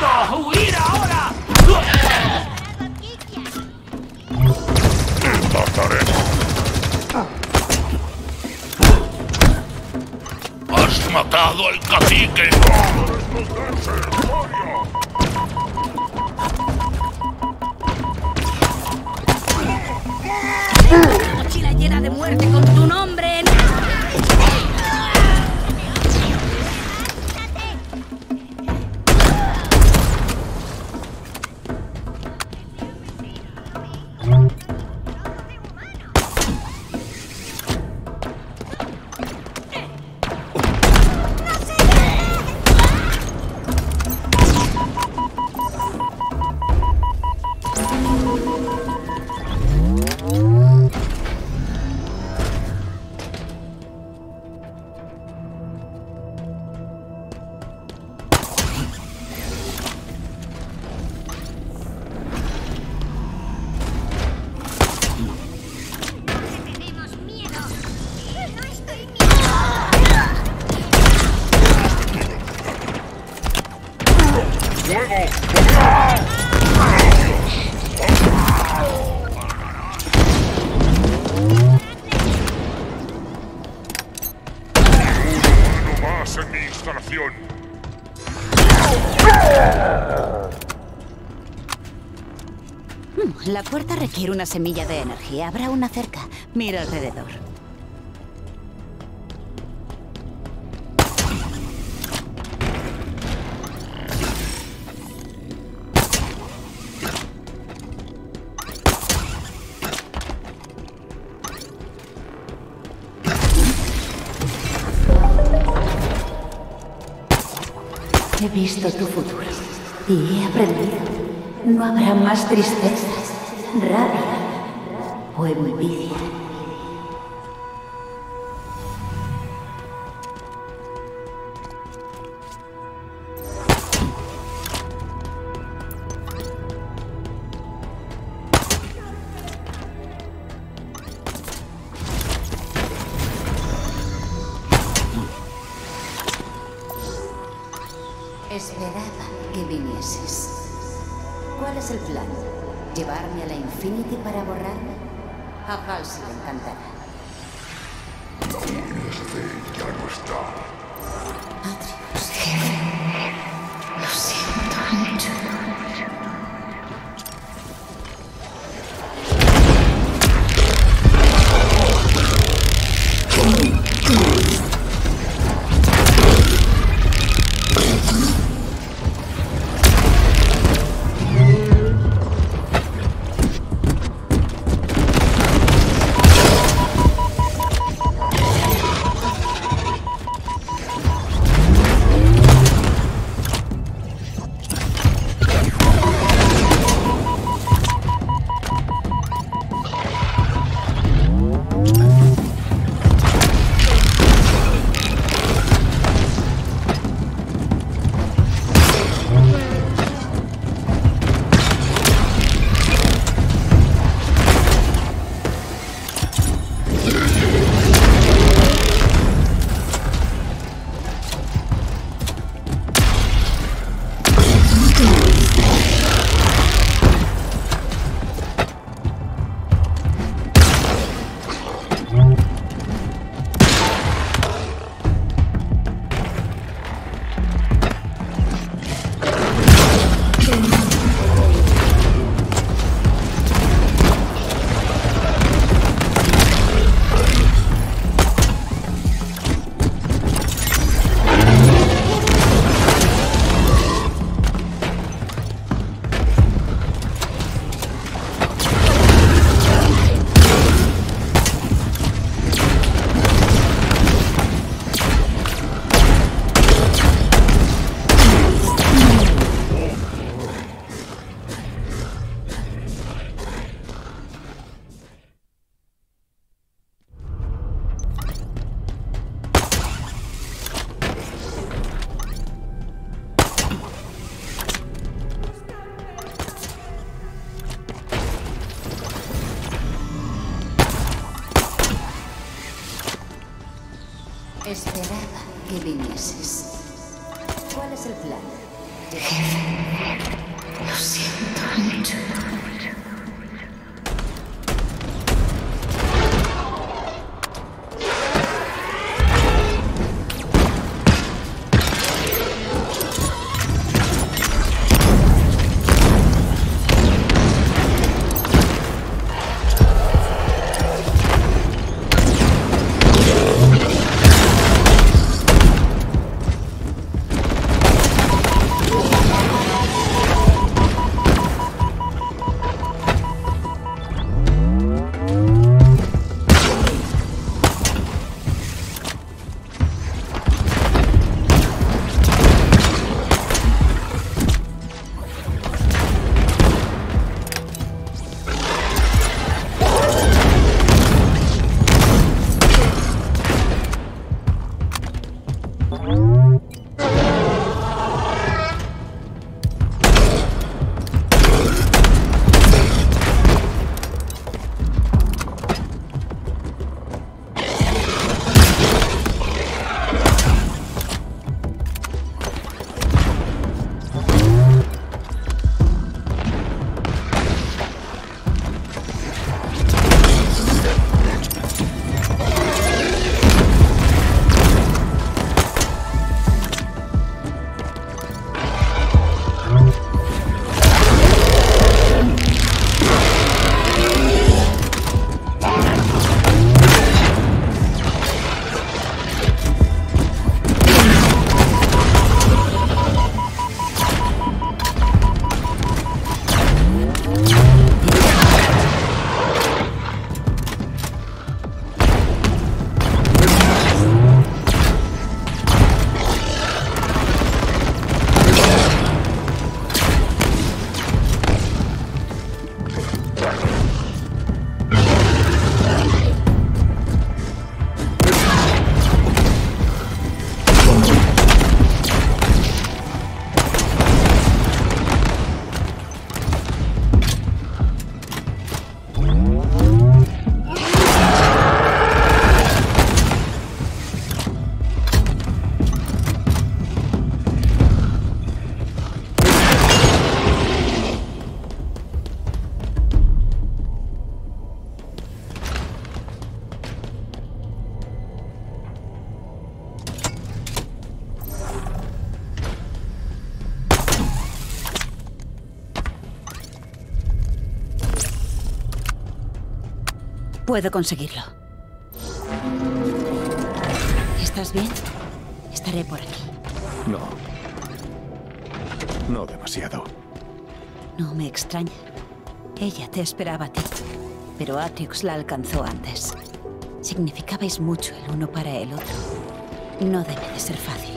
¡Huir ahora! ¡Mataré! ¡Has matado al cacique! ¡Mochila llena de muerte con tu nombre! Una semilla de energía. Habrá una cerca. Mira alrededor. He visto tu futuro y he aprendido. No habrá más tristeza rabia o envidia. Puedo conseguirlo. ¿Estás bien? Estaré por aquí. No. No demasiado. No me extraña. Ella te esperaba a ti, pero Atrix la alcanzó antes. Significabais mucho el uno para el otro. No debe de ser fácil.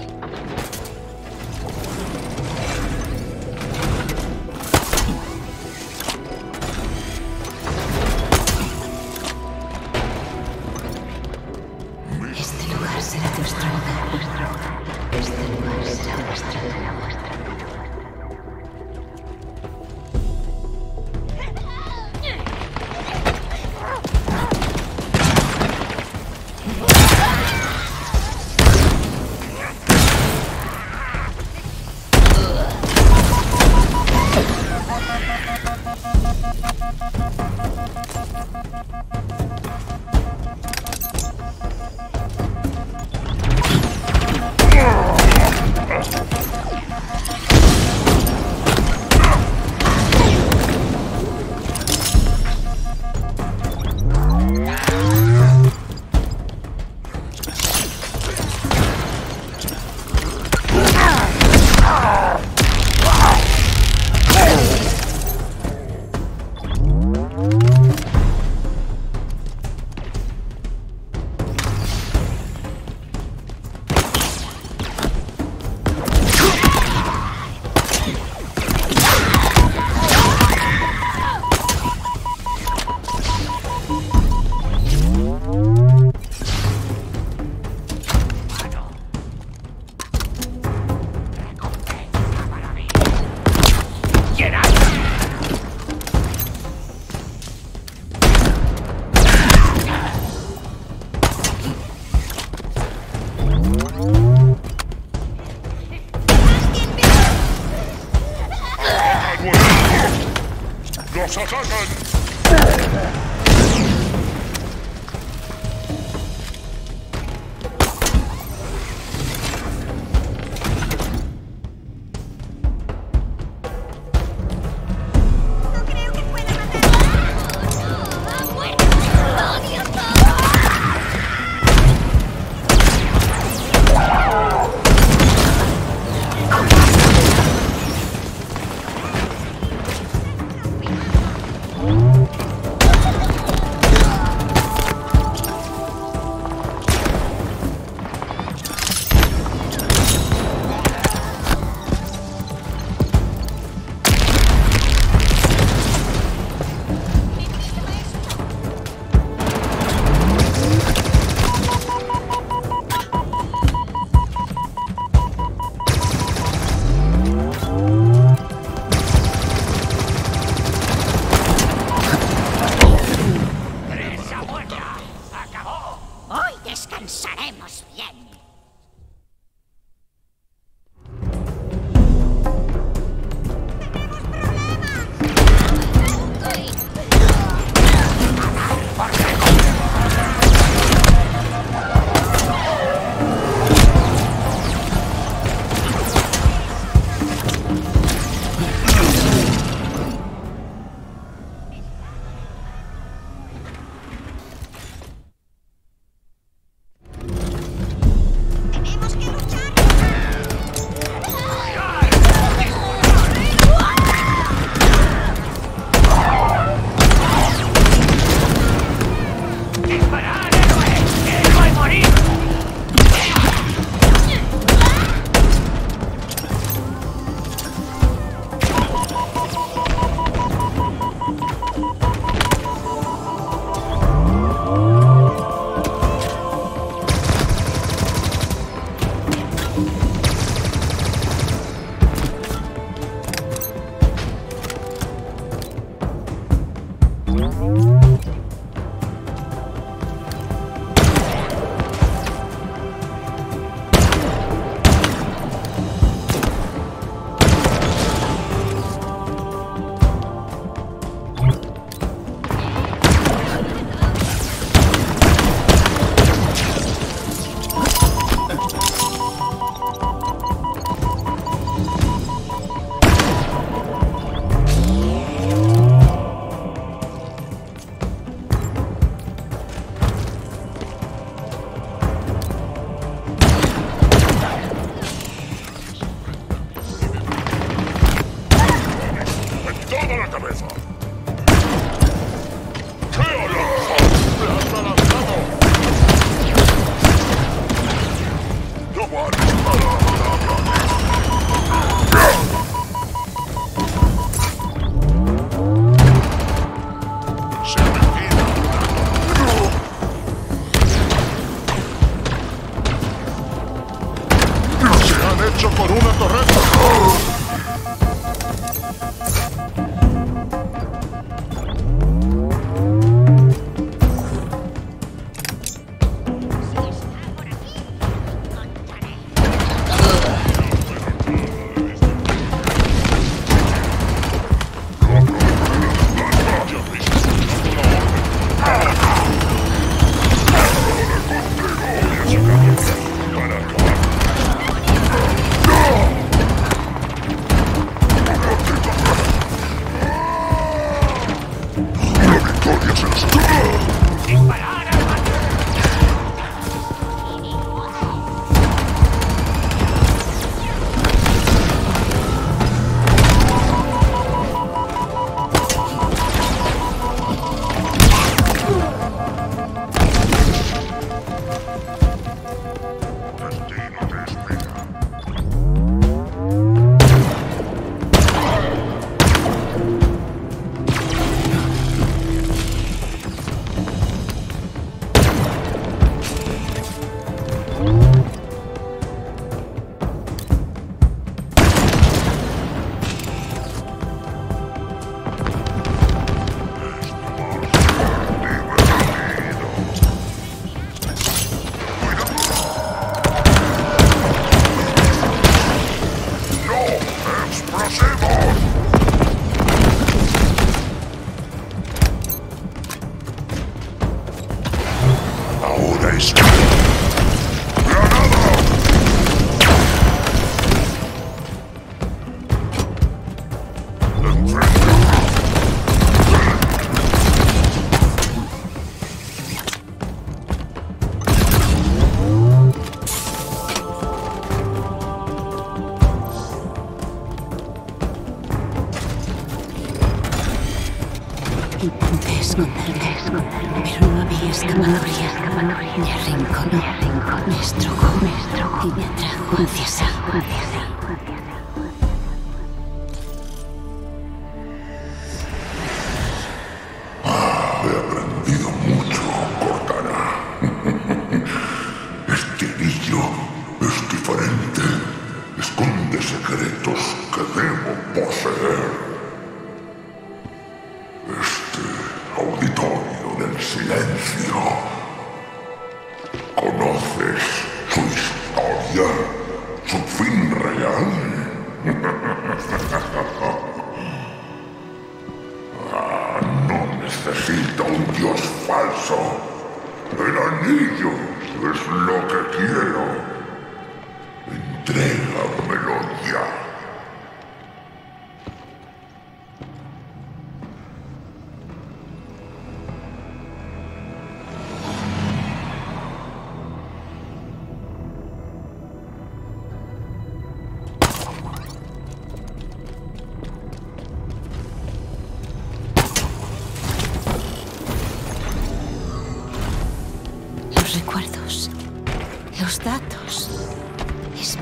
secretos que debo poseer.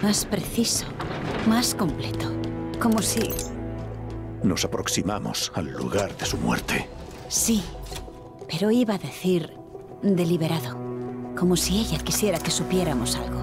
más preciso, más completo. Como si... Nos aproximamos al lugar de su muerte. Sí, pero iba a decir deliberado. Como si ella quisiera que supiéramos algo.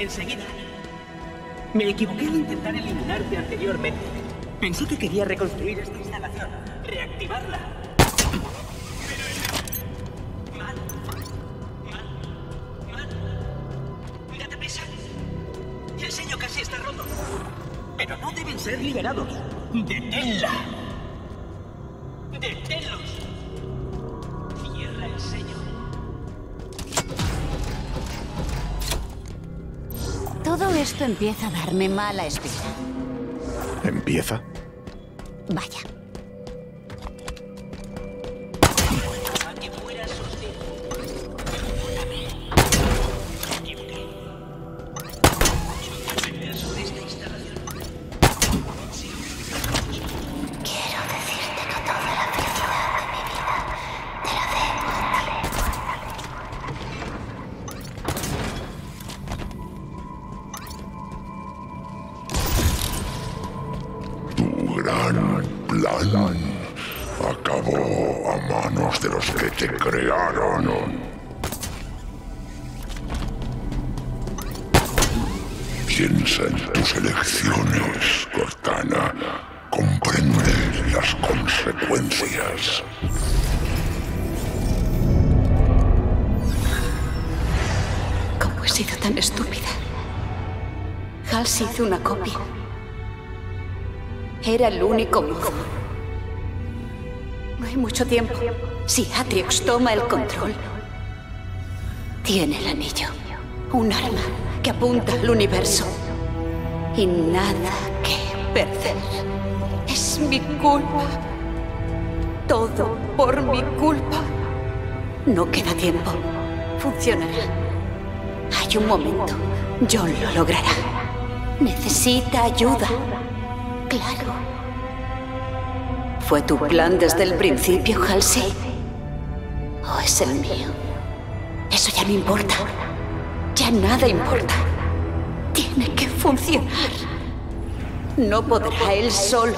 Enseguida. Me equivoqué al intentar eliminarte anteriormente. Pensé que quería reconstruir esta instalación, reactivarla. Mal, mal, mal. Prisa. El sello casi está roto. Pero no deben ser liberados. Deténla. Esto empieza a darme mala espina. ¿Empieza? Vaya. Tan estúpida? Hals hizo una copia. Era el único modo. No hay mucho tiempo. Si Atriox toma el control, tiene el anillo. Un arma que apunta al universo. Y nada que perder. Es mi culpa. Todo por mi culpa. No queda tiempo. funcionará. Hay un momento. John lo logrará. Necesita ayuda. Claro. ¿Fue tu plan desde el principio, Halsey? ¿O es el mío? Eso ya no importa. Ya nada importa. Tiene que funcionar. No podrá él solo.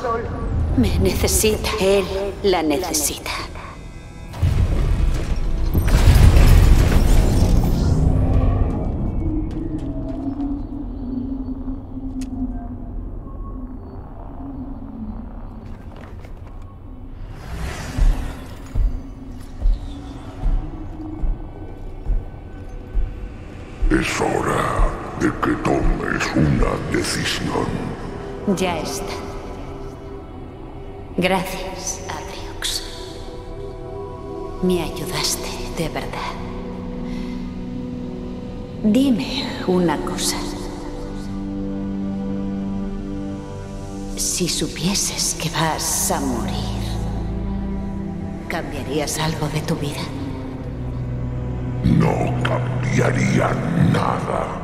Me necesita. Él la necesita. Ya está. Gracias, Atriox. Me ayudaste, de verdad. Dime una cosa. Si supieses que vas a morir, ¿cambiarías algo de tu vida? No cambiaría nada.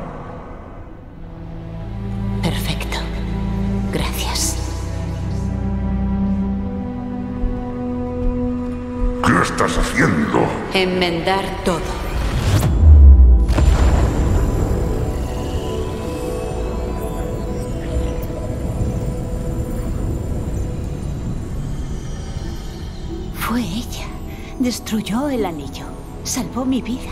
Estás haciendo? Enmendar todo. Fue ella. Destruyó el anillo. Salvó mi vida.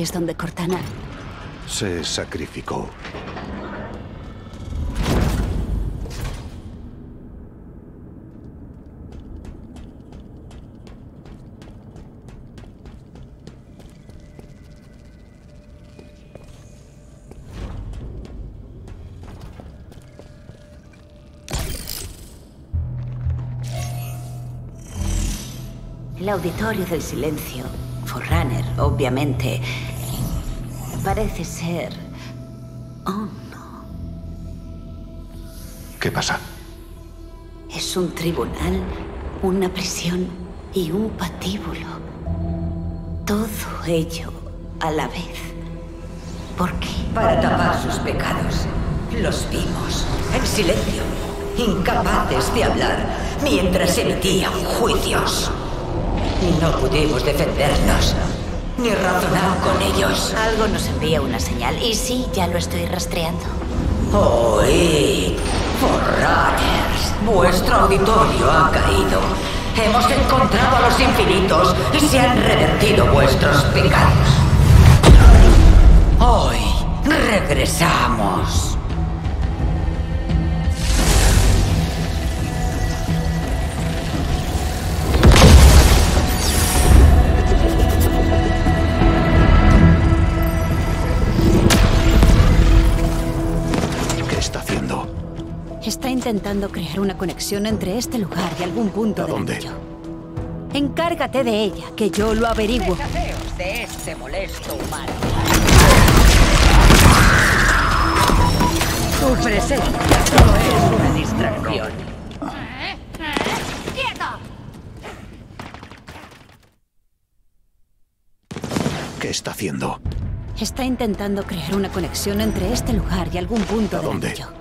Aquí es donde Cortana. Se sacrificó. El auditorio del silencio, Obviamente, parece ser... Oh, no. ¿Qué pasa? Es un tribunal, una prisión y un patíbulo. Todo ello a la vez. ¿Por qué? Para tapar sus pecados. Los vimos, en silencio, incapaces de hablar, mientras emitían juicios. No pudimos defendernos, ni razonar con ellos. Algo nos envía una señal. Y sí, ya lo estoy rastreando. Oíd, Forrunners, vuestro auditorio ha caído. Hemos encontrado a los infinitos y se han revertido vuestros pecados. Hoy regresamos. Intentando crear una conexión entre este lugar y algún punto ¿A del dónde? anillo. Encárgate de ella, que yo lo averiguo. De este molesto humano. Tu presencia solo es una distracción. ¡Quieto! ¿Qué está haciendo? Está intentando crear una conexión entre este lugar y algún punto ¿A del dónde? anillo.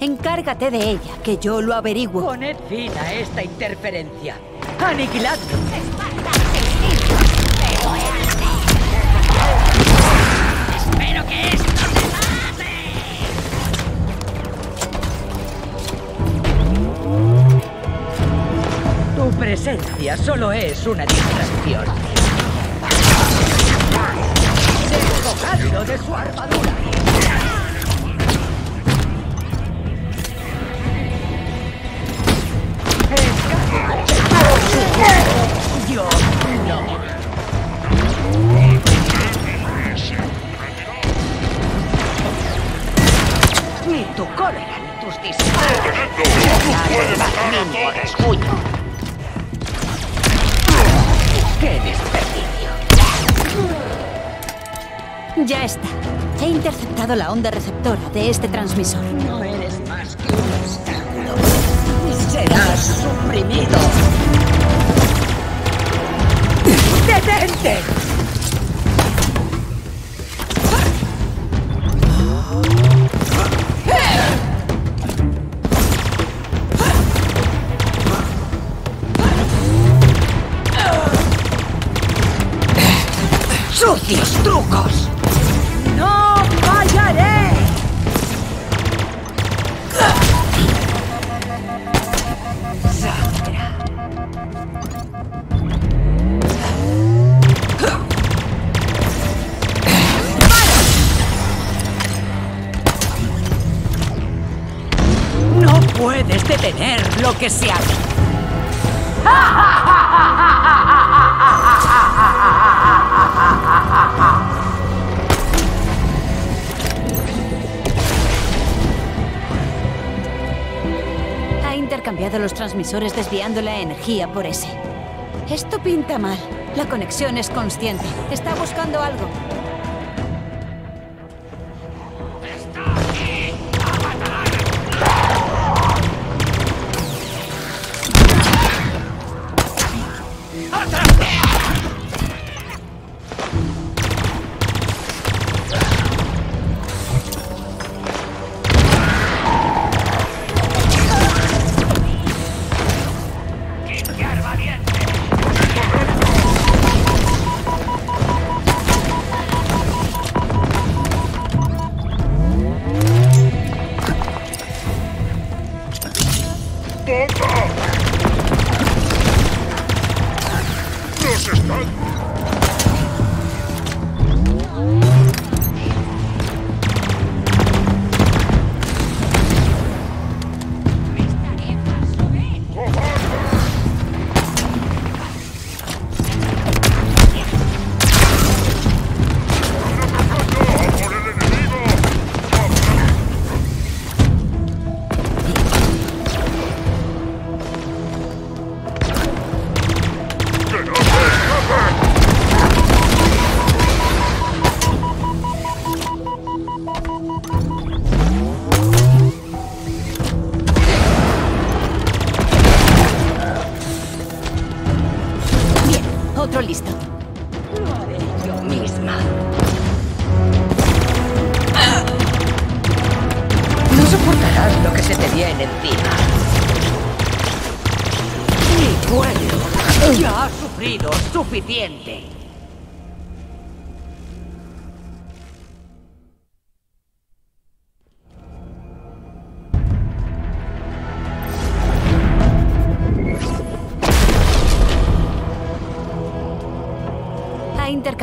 Encárgate de ella, que yo lo averiguo. Poned fin a esta interferencia. Aniquiladlo. ¡Espero que esto te pase! Tu presencia solo es una distracción. Despojadlo de su armadura. Yo no. Ni tu cólera tus disparos. Rasguño. ¡Qué desperdicio! Ya está. He interceptado la onda receptora de este transmisor. Suprimido. ¡Detente! ¡Sucios trucos! Que se hace. Ha intercambiado los transmisores desviando la energía por ese. Esto pinta mal. La conexión es consciente. Está buscando algo.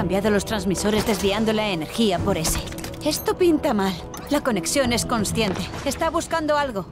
Los transmisores desviando la energía por ese. Esto pinta mal. La conexión es consciente. Está buscando algo.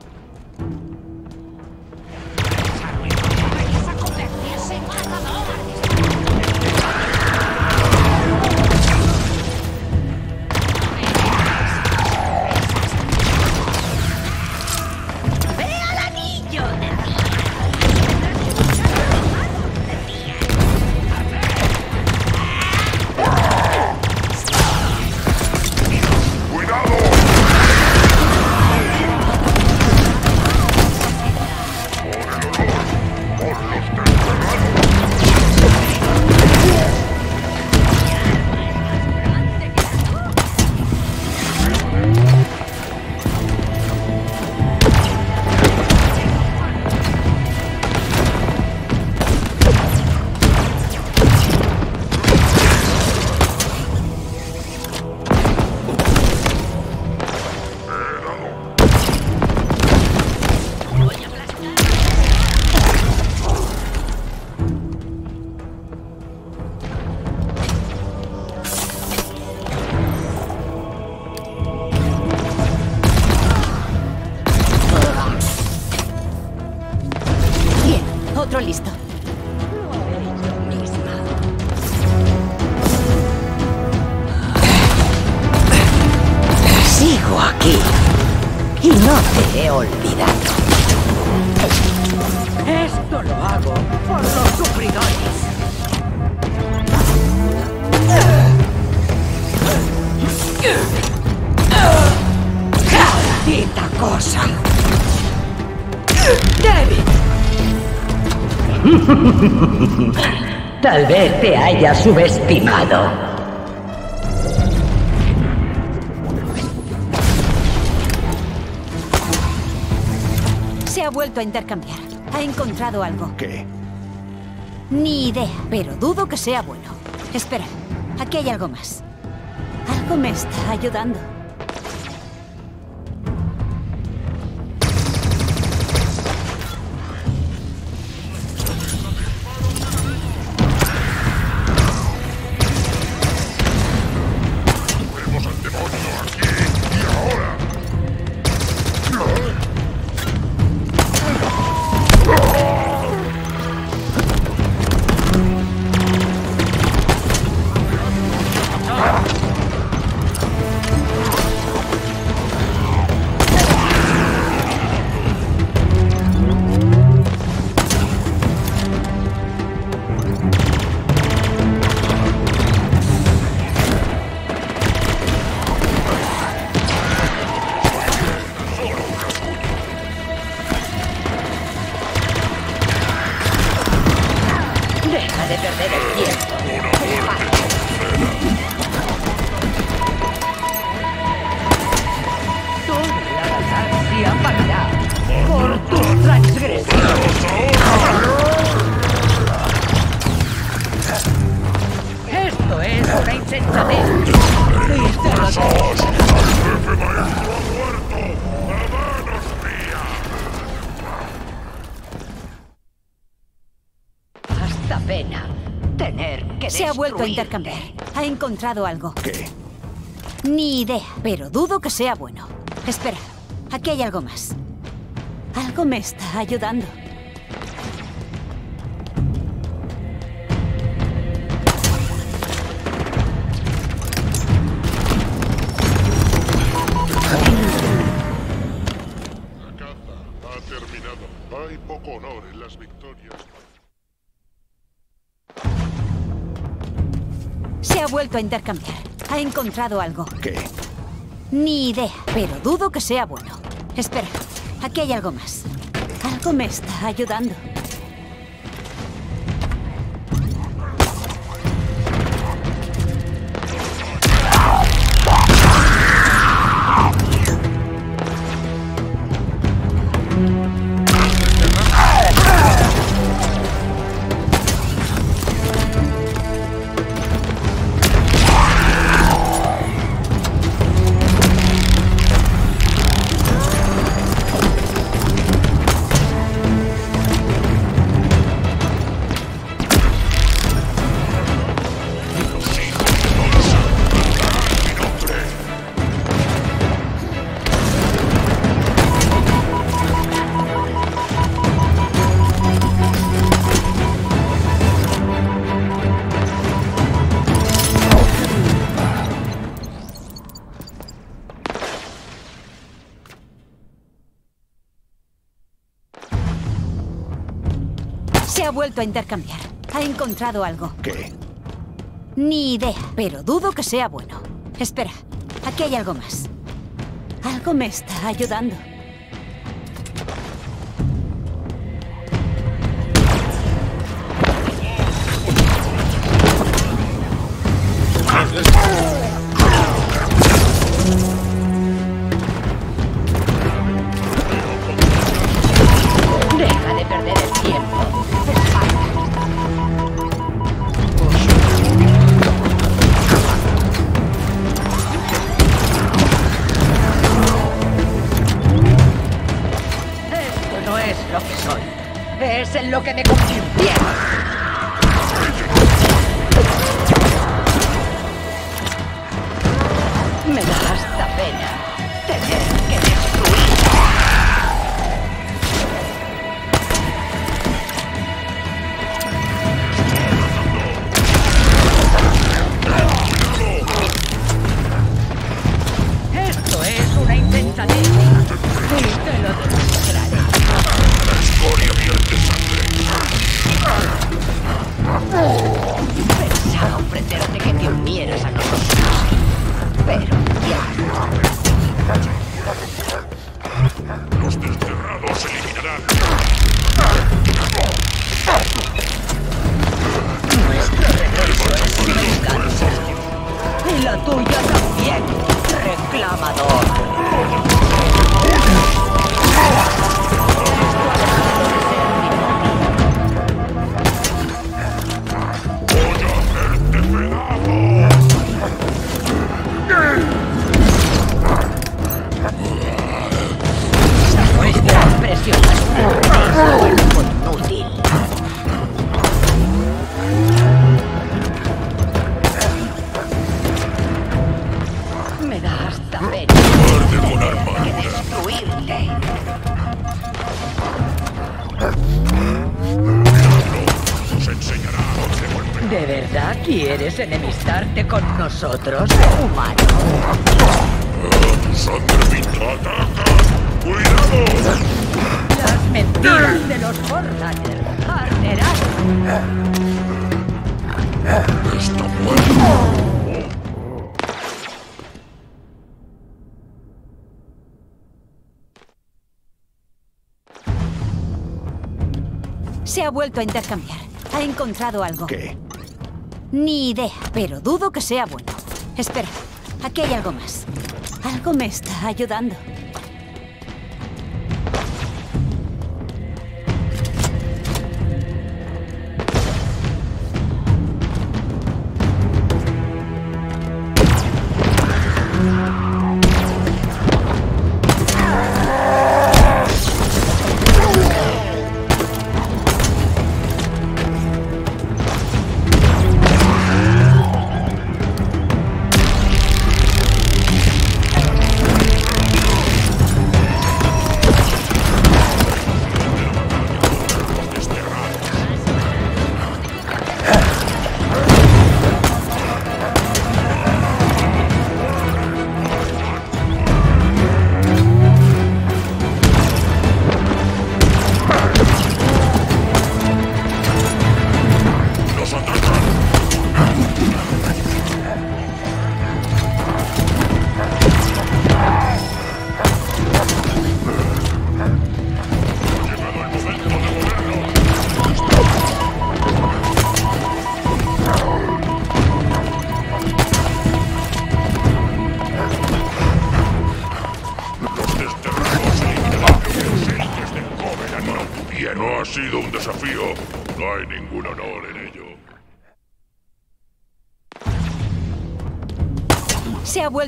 Cosa! ¡David! Tal vez te haya subestimado. Se ha vuelto a intercambiar. Ha encontrado algo. ¿Qué? Ni idea, pero dudo que sea bueno. Espera, aquí hay algo más. Algo me está ayudando. Se ha vuelto a intercambiar. Ha encontrado algo. ¿Qué? Ni idea, pero dudo que sea bueno. Espera, aquí hay algo más. Algo me está ayudando. A intercambiar. Ha encontrado algo. ¿Qué? Ni idea, pero dudo que sea bueno. Espera, aquí hay algo más. Algo me está ayudando. Se ha vuelto a intercambiar. Ha encontrado algo. ¿Qué? Ni idea, pero dudo que sea bueno. Espera, aquí hay algo más. Algo me está ayudando. Nosotros, humano? Ataca. ¡Cuidado! Las mentiras de los Forlaner arderán. Está muerto. Se ha vuelto a intercambiar. Ha encontrado algo. ¿Qué? Ni idea, pero dudo que sea bueno. Espera, aquí hay algo más. Algo me está ayudando.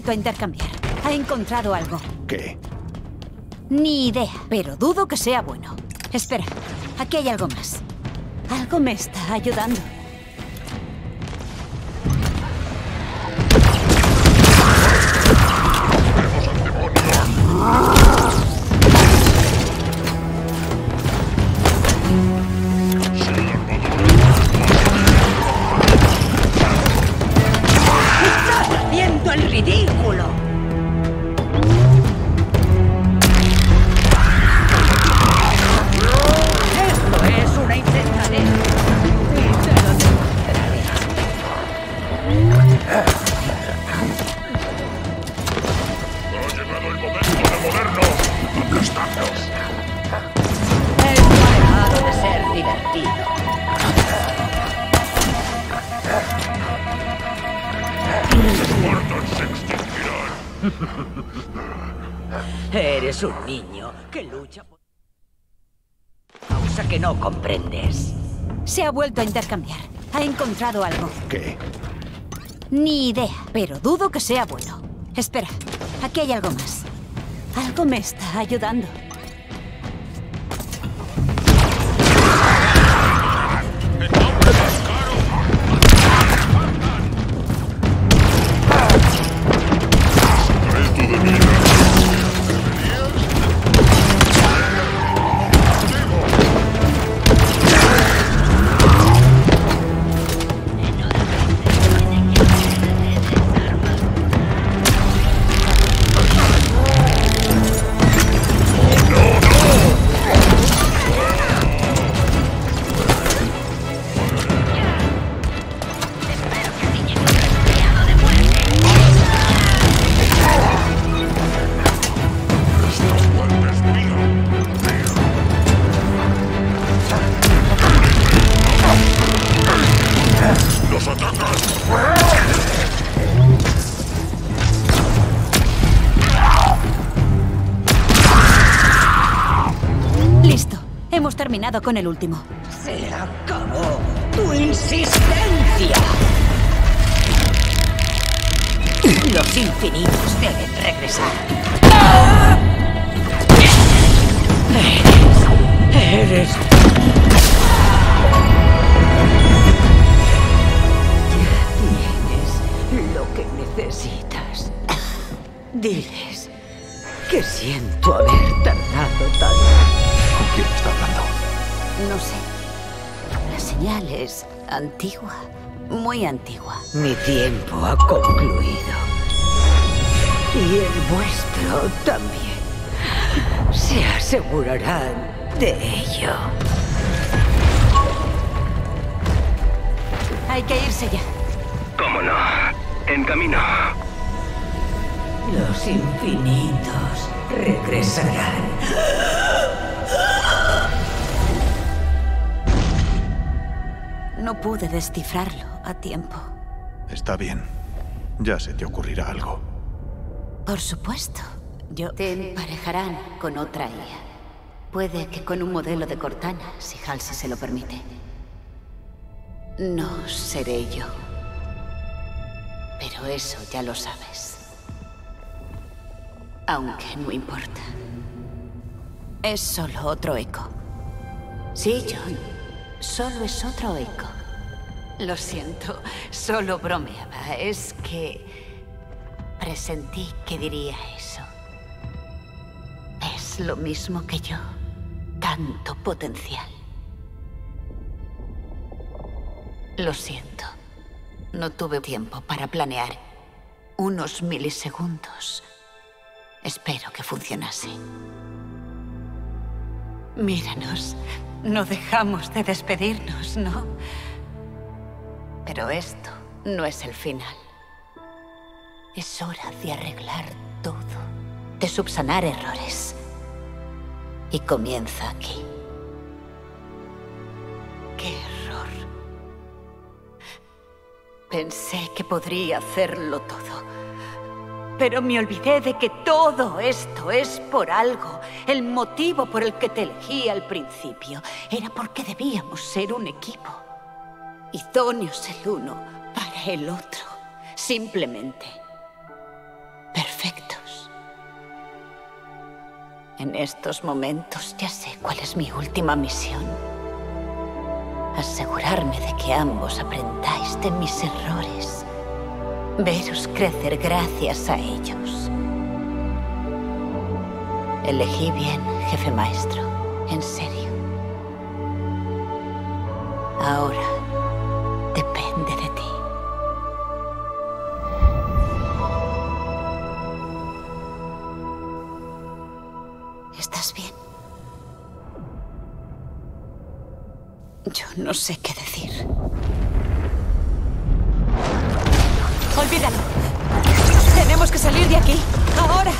A intercambiar. Ha encontrado algo. ¿Qué? Ni idea, pero dudo que sea bueno. Espera, aquí hay algo más. Algo me está ayudando. Eres un niño que lucha por... Causa que no comprendes. Se ha vuelto a intercambiar. Ha encontrado algo. ¿Qué? Ni idea, pero dudo que sea bueno. Espera, aquí hay algo más. Algo me está ayudando. Con el último. Se acabó tu insistencia. Los infinitos deben regresar. Eres. Eres. Ya tienes lo que necesitas. Diles antigua. Muy antigua. Mi tiempo ha concluido. Y el vuestro también. Se asegurarán de ello. Hay que irse ya. ¿Cómo no? En camino. Los infinitos regresarán. No pude descifrarlo a tiempo. Está bien. Ya se te ocurrirá algo. Por supuesto. Yo te emparejarán con otra IA. Puede que con un modelo de Cortana, si Halsey se lo permite. No seré yo. Pero eso ya lo sabes. Aunque no importa. Es solo otro eco. Sí, John. Solo es otro eco. Lo siento, solo bromeaba. Es que presentí que diría eso. Es lo mismo que yo. Tanto potencial. Lo siento. No tuve tiempo para planear. Unos milisegundos. Espero que funcionase. Míranos. No dejamos de despedirnos, ¿no? Pero esto no es el final. Es hora de arreglar todo, de subsanar errores. Y comienza aquí. ¡Qué error! Pensé que podría hacerlo todo. Pero me olvidé de que todo esto es por algo. El motivo por el que te elegí al principio era porque debíamos ser un equipo. Idóneos el uno para el otro. Simplemente. Perfectos. En estos momentos ya sé cuál es mi última misión. Asegurarme de que ambos aprendáis de mis errores. Veros crecer gracias a ellos. Elegí bien, jefe maestro. En serio. Ahora Yo no sé qué decir. Olvídalo. Tenemos que salir de aquí. Ahora.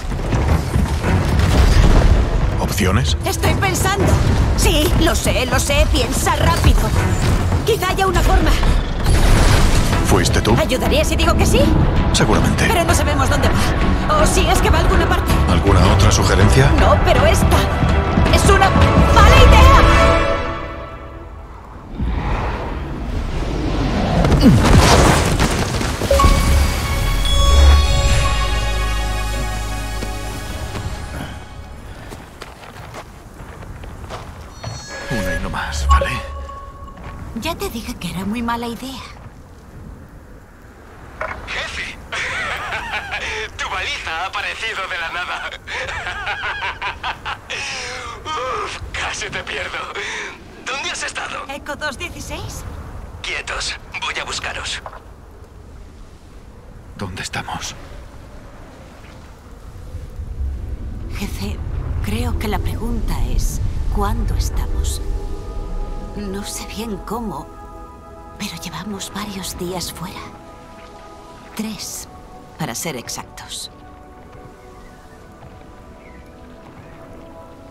¿Opciones? Estoy pensando. Sí, lo sé, lo sé. Piensa rápido. Quizá haya una forma. ¿Fuiste tú? ¿Ayudaría si digo que sí? Seguramente. Pero no sabemos dónde va. O si es que va a alguna parte. ¿Alguna otra sugerencia? No, pero esta es una mala idea. Una y no más, ¿vale? Ya te dije que era muy mala idea. Bien cómo, pero llevamos varios días fuera. Tres, para ser exactos.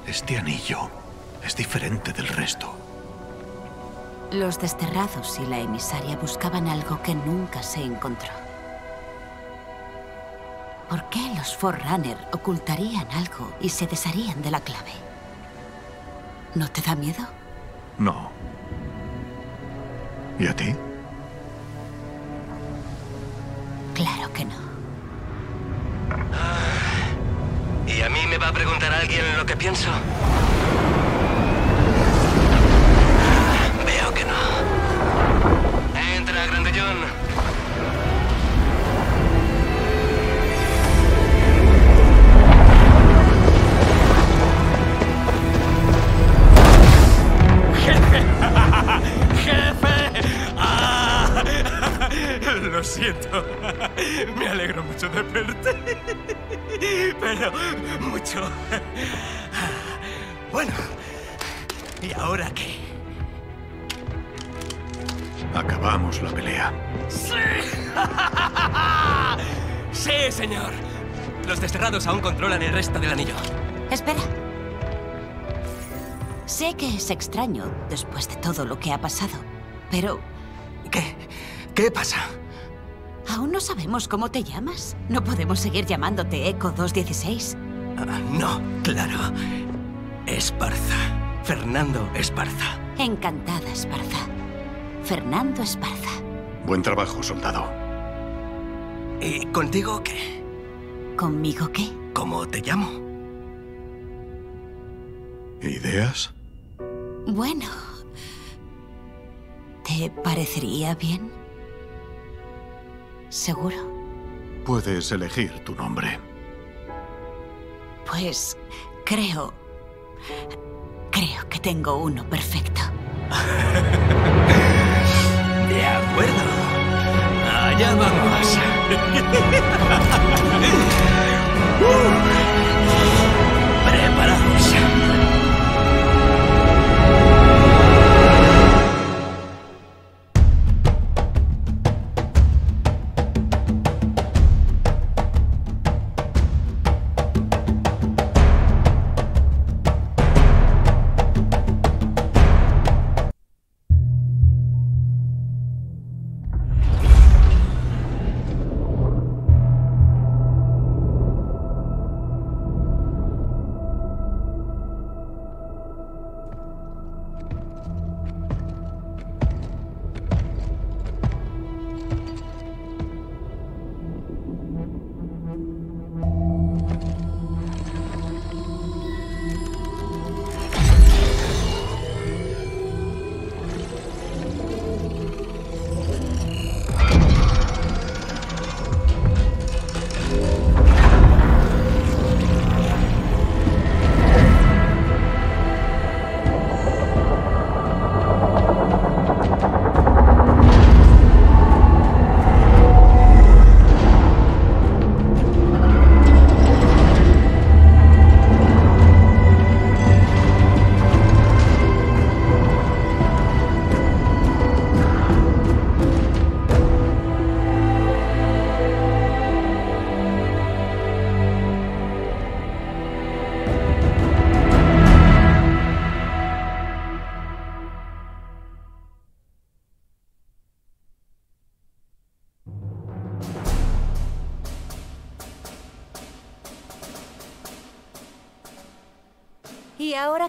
Este anillo es diferente del resto. Los desterrados y la emisaria buscaban algo que nunca se encontró. ¿Por qué los Forerunner ocultarían algo y se desharían de la clave? ¿No te da miedo? No. ¿Y a ti? Claro que no. ¿Y a mí me va a preguntar alguien lo que pienso? Veo que no. Entra, grandellón. ¡Jefe! ¡Ah! Lo siento. Me alegro mucho de verte. Pero mucho. Bueno, ¿y ahora qué? Acabamos la pelea. ¡Sí! ¡Sí, señor! Los desterrados aún controlan el resto del anillo. Espera. Sé que es extraño después de todo lo que ha pasado, pero ¿Qué? ¿Qué pasa? Aún no sabemos cómo te llamas. No podemos seguir llamándote Eco 216. Ah, no, claro. Esparza. Fernando Esparza. Encantada, Esparza. Fernando Esparza. Buen trabajo, soldado. ¿Y contigo qué? ¿Conmigo qué? ¿Cómo te llamo? ¿Ideas? Bueno. ¿Te parecería bien? ¿Seguro? Puedes elegir tu nombre. Pues creo... Creo que tengo uno perfecto. De acuerdo. Allá vamos.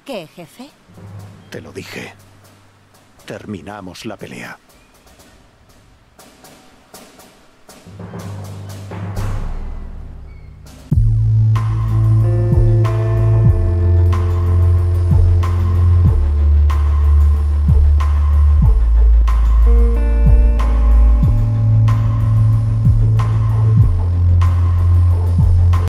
qué, jefe? Te lo dije. Terminamos la pelea.